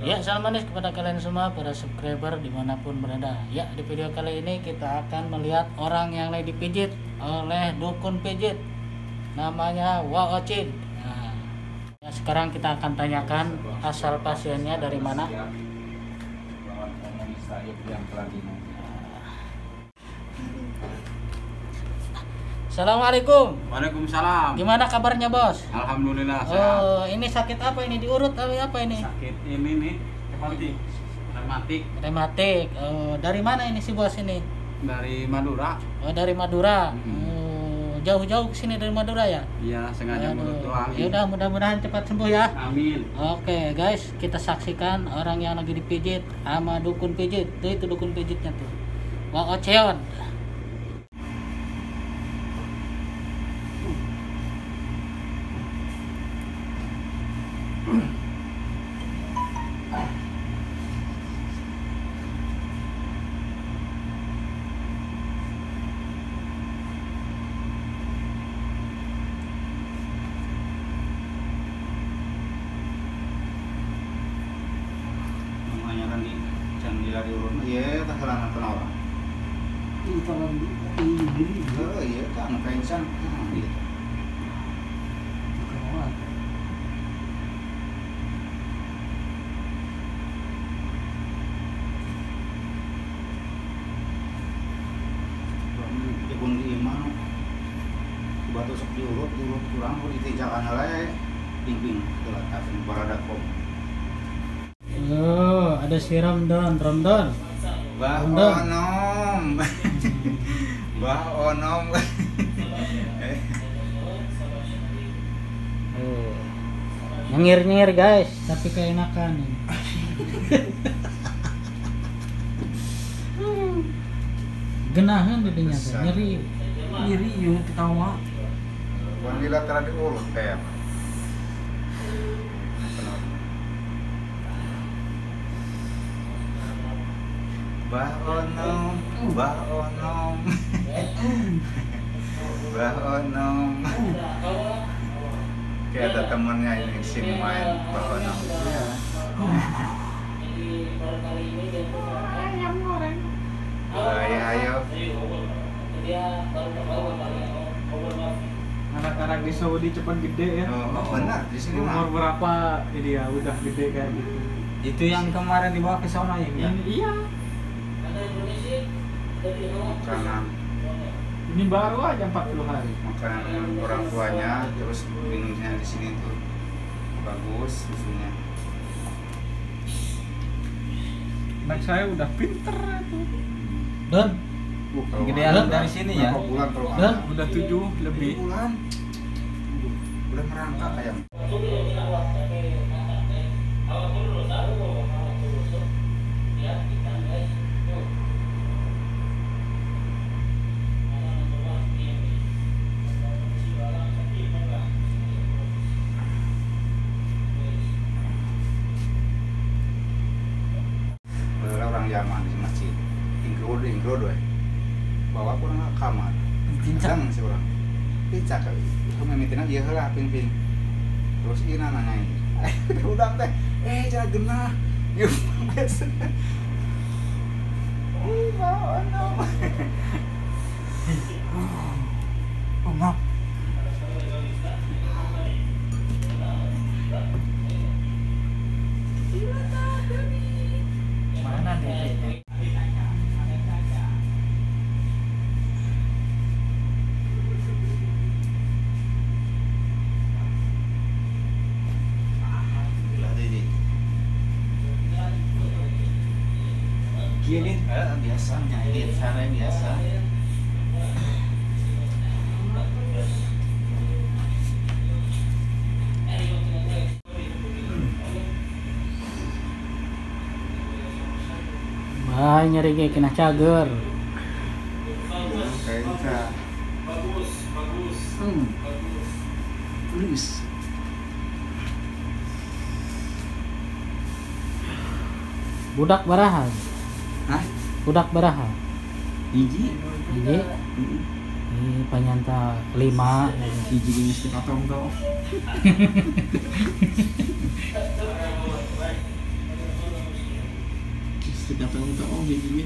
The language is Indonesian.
Ya, salam manis kepada kalian semua para subscriber di mana pun berada. Ya, di video kali ini kita akan melihat orang yang lagi dipijit oleh dukun pijit. Namanya Waocin. Nah, ya, sekarang kita akan tanyakan asal pasiennya dari mana. Assalamualaikum. Waalaikumsalam. Gimana kabarnya, Bos? Alhamdulillah sehat. Oh, ini sakit apa ini? Diurut apa ini? Sakit ini nih rematik. Rematik Rematik. Oh, dari mana ini si Bos ini? dari Madura. Oh, dari Madura. Hmm. Oh, jauh-jauh ke sini dari Madura ya? Iya, sengaja Aduh. mulut doang. Ya udah, mudah-mudahan cepat sembuh ya. Amin. Oke, guys, kita saksikan orang yang lagi dipijit sama dukun pijit. Tuh itu dukun pijitnya tuh. Wah, Oceon. namanya kan di jangan urut iya tak salah nonton orang oh iya kan nah, gitu ya pun di iman batu sok diurut diurut kurang oleh ping-ping itulah tapi berada kok Oh, ada si Ramdan, Ramdan. Bah Undang. onom. bah onom. Oh. Nyengir-nyengir, guys, tapi keenakan ini. Genahan Besar. nyeri. Iri yuk ketawa. Wanita telah diurut kayak. Bah onom, bah onom. bah onom. Kayak ada temennya ini sini main bah onom. Ayo ayo. Anak-anak di Saudi cepat gede ya. Oh, benar di sini Umur mah. berapa ini ya udah gede kayak gitu. Itu yang kemarin dibawa ke sana ya? Ini iya. Makanan, Ini baru aja 40 hari. makanan dengan orang tuanya, terus minumnya di sini tuh bagus susunya. Anak saya udah pinter itu. Don, Uh, Gedean dari sini ya? bulan kalau Dan? Udah 7 lebih. Tujuh bulan. Udah merangkak kayak. Bener Yaman di masjid. Ingkro ingkro doy. Bawa pulang ke kamar. Pincang sih orang. Pincang kali. Itu memitina dia lah ping-ping. Terus ina nanyain. Eh, udah teh. Eh, jangan genah. Yuk. Ih, bawa no. Mana nih? Gila, Didi. Gini. Eh, biasanya edit cara biasa. Wah, nyeri kayak kena cager. Kayaknya. Hmm. Please. Budak baraha. Hah? Budak baraha. Hiji? Jadi, Hmm. ini panyanta kelima Hiji gini mesti katong kita yang minta oh gini gini